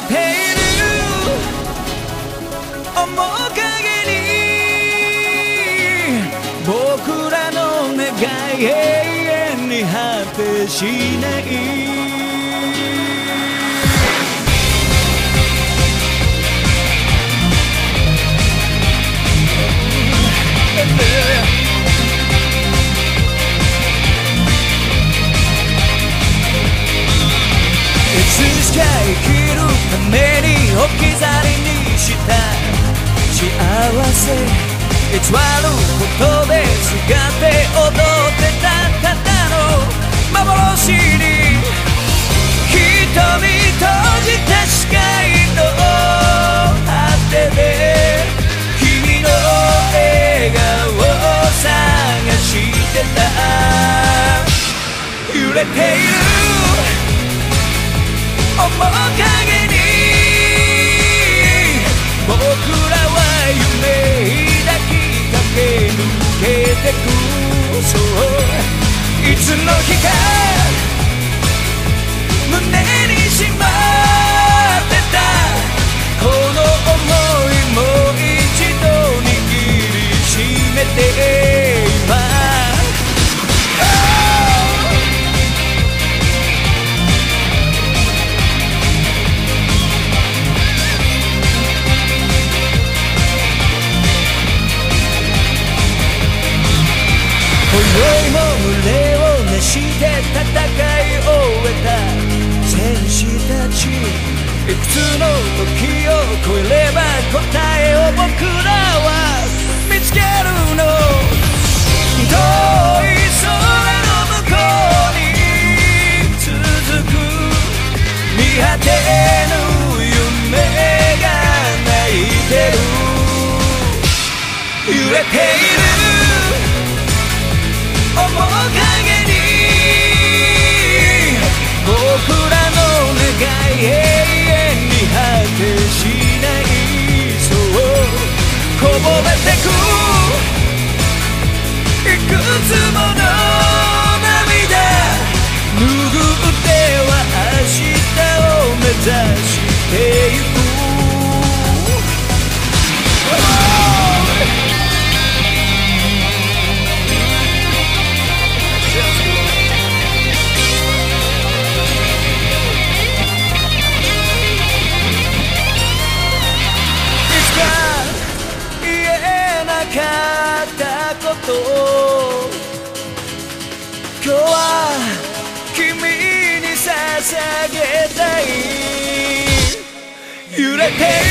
れている面影に僕らの願い永遠に果てしないつきために置き去りにした。幸せ。偽ることで使って踊ってたただの。幻に。瞳閉じた視界の果てで。君の笑顔を探してた。揺れている。面影つの時を超えれば答えを僕らは見つけるの遠い空の向こうに続く見果てぬ夢が泣いてる揺れている今日は君に捧げたい揺れて